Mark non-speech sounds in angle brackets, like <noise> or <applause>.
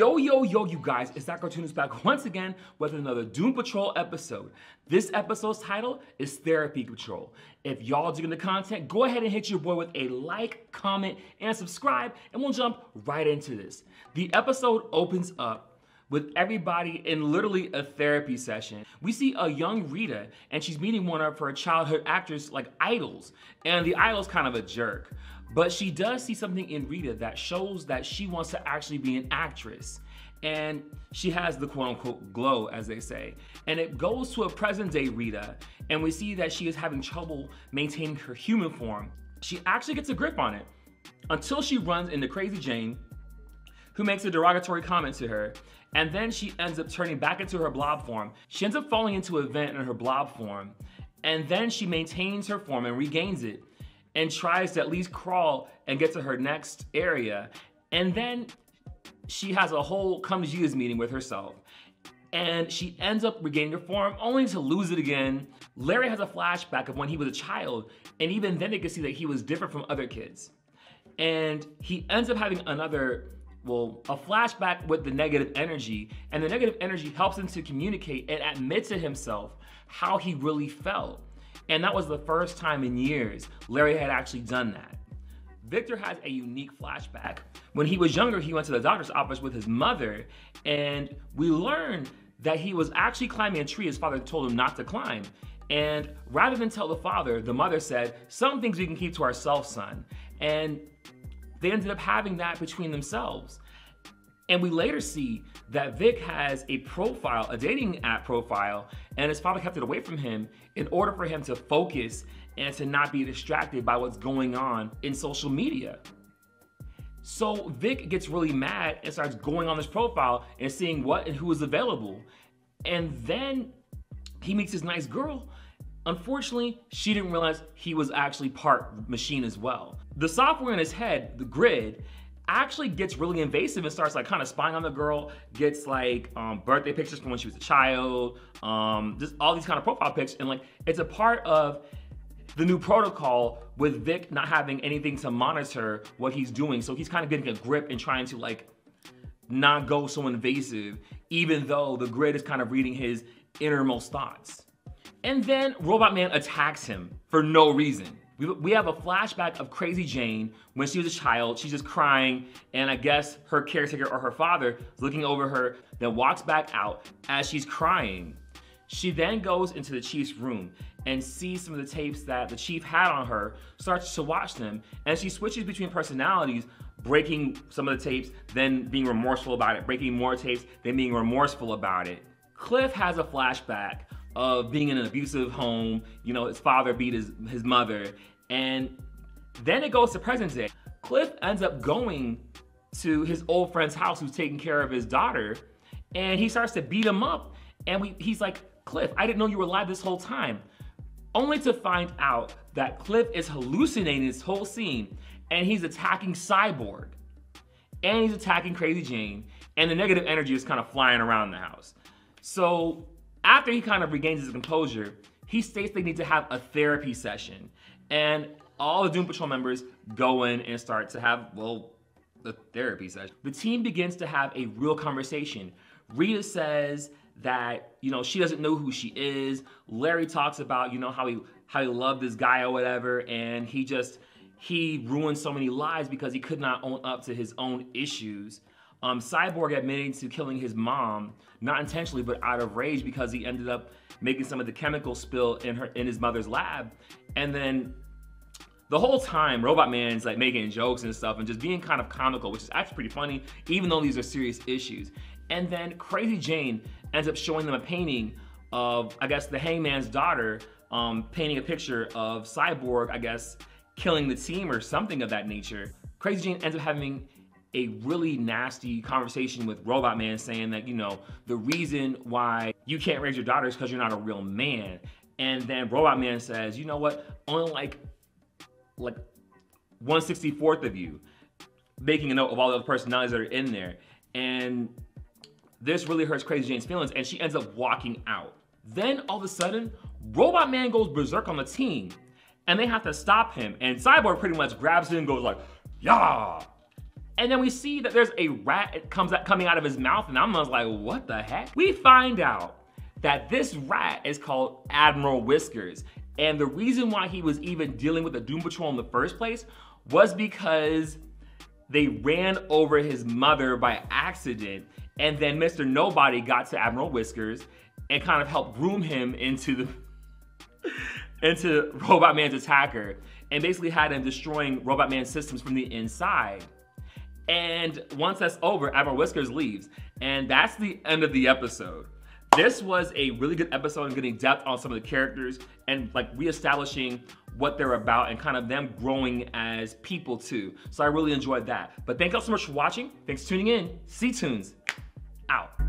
Yo, yo, yo, you guys, it's that cartoonist back once again with another Doom Patrol episode. This episode's title is Therapy Patrol. If y'all digging the content, go ahead and hit your boy with a like, comment, and subscribe, and we'll jump right into this. The episode opens up with everybody in literally a therapy session. We see a young Rita, and she's meeting one of her childhood actors like idols, and the idol's kind of a jerk. But she does see something in Rita that shows that she wants to actually be an actress. And she has the quote unquote glow, as they say. And it goes to a present day Rita, and we see that she is having trouble maintaining her human form. She actually gets a grip on it until she runs into Crazy Jane, who makes a derogatory comment to her. And then she ends up turning back into her blob form. She ends up falling into a vent in her blob form. And then she maintains her form and regains it and tries to at least crawl and get to her next area. And then she has a whole come Jesus meeting with herself. And she ends up regaining her form only to lose it again. Larry has a flashback of when he was a child, and even then they can see that he was different from other kids. And he ends up having another, well, a flashback with the negative energy, and the negative energy helps him to communicate and admit to himself how he really felt. And that was the first time in years Larry had actually done that. Victor has a unique flashback. When he was younger, he went to the doctor's office with his mother, and we learned that he was actually climbing a tree his father told him not to climb. And rather than tell the father, the mother said, Some things we can keep to ourselves, son. And they ended up having that between themselves. And we later see that Vic has a profile, a dating app profile, and his father kept it away from him in order for him to focus and to not be distracted by what's going on in social media. So Vic gets really mad and starts going on this profile and seeing what and who is available. And then he meets this nice girl. Unfortunately, she didn't realize he was actually part machine as well. The software in his head, the grid, actually gets really invasive and starts like kind of spying on the girl, gets like um, birthday pictures from when she was a child, um, just all these kind of profile pics. And like, it's a part of the new protocol with Vic not having anything to monitor what he's doing. So he's kind of getting a grip and trying to like not go so invasive, even though the grid is kind of reading his innermost thoughts. And then Robot Man attacks him for no reason. We, have a flashback of Crazy Jane when she was a child. She's just crying, and I guess her caretaker or her father is looking over her, then walks back out as she's crying. She then goes into the chief's room and sees some of the tapes that the chief had on her, starts to watch them, and she switches between personalities, breaking some of the tapes, then being remorseful about it, breaking more tapes, then being remorseful about it. Cliff has a flashback of being in an abusive home. You know, his father beat his, his mother. And then it goes to present day. Cliff ends up going to his old friend's house who's taking care of his daughter. And he starts to beat him up. And we, he's like, Cliff, I didn't know you were alive this whole time. Only to find out that Cliff is hallucinating this whole scene and he's attacking Cyborg. And he's attacking Crazy Jane. And the negative energy is kind of flying around the house. So after he kind of regains his composure, he states they need to have a therapy session. And all the Doom Patrol members go in and start to have, well, the therapy session. The team begins to have a real conversation. Rita says that, you know, she doesn't know who she is. Larry talks about, you know, how he how he loved this guy or whatever, and he just he ruined so many lives because he could not own up to his own issues. Um, Cyborg admitting to killing his mom, not intentionally, but out of rage because he ended up making some of the chemical spill in her in his mother's lab. And then the whole time, Robot Man's like making jokes and stuff and just being kind of comical, which is actually pretty funny, even though these are serious issues. And then Crazy Jane ends up showing them a painting of, I guess, the hangman's daughter, um, painting a picture of Cyborg, I guess, killing the team or something of that nature. Crazy Jane ends up having a really nasty conversation with Robot Man saying that, you know, the reason why you can't raise your daughter is because you're not a real man. And then Robot Man says, you know what, only like, like 164th of you, making a note of all the other personalities that are in there. And this really hurts Crazy Jane's feelings and she ends up walking out. Then all of a sudden, Robot Man goes berserk on the team and they have to stop him. And Cyborg pretty much grabs him and goes like, yeah, And then we see that there's a rat comes out, coming out of his mouth, and I'm like, what the heck? We find out that this rat is called Admiral Whiskers. And the reason why he was even dealing with the Doom Patrol in the first place was because they ran over his mother by accident. And then Mr. Nobody got to Admiral Whiskers and kind of helped groom him into the <laughs> into Robot Man's attacker and basically had him destroying Robot Man's systems from the inside. And once that's over, Admiral Whiskers leaves. And that's the end of the episode. This was a really good episode in getting depth on some of the characters and like reestablishing what they're about and kind of them growing as people too. So I really enjoyed that. But thank y'all so much for watching. Thanks for tuning in. See tunes out.